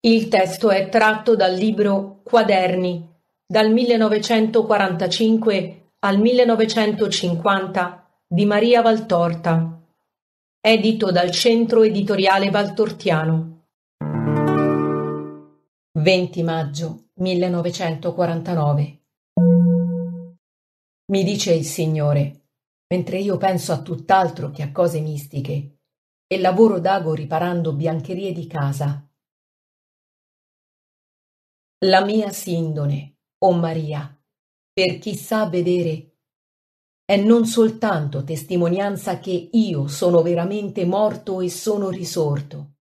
Il testo è tratto dal libro Quaderni, dal 1945 al 1950 di Maria Valtorta, edito dal Centro Editoriale Valtortiano. 20 maggio 1949 Mi dice il Signore, mentre io penso a tutt'altro che a cose mistiche, e lavoro d'ago riparando biancherie di casa la mia sindone, o Maria, per chi sa vedere, è non soltanto testimonianza che io sono veramente morto e sono risorto,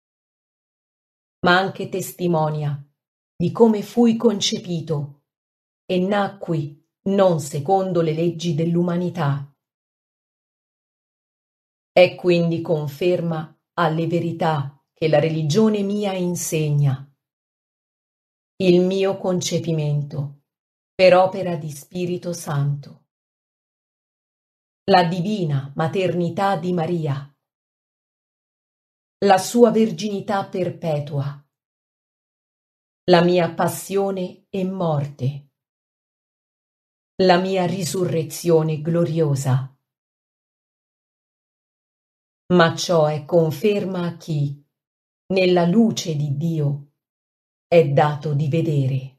ma anche testimonia di come fui concepito e nacqui non secondo le leggi dell'umanità. È quindi conferma alle verità che la religione mia insegna il mio concepimento per opera di Spirito Santo. La divina maternità di Maria. La sua verginità perpetua. La mia passione e morte. La mia risurrezione gloriosa. Ma ciò è conferma a chi, nella luce di Dio, è dato di vedere.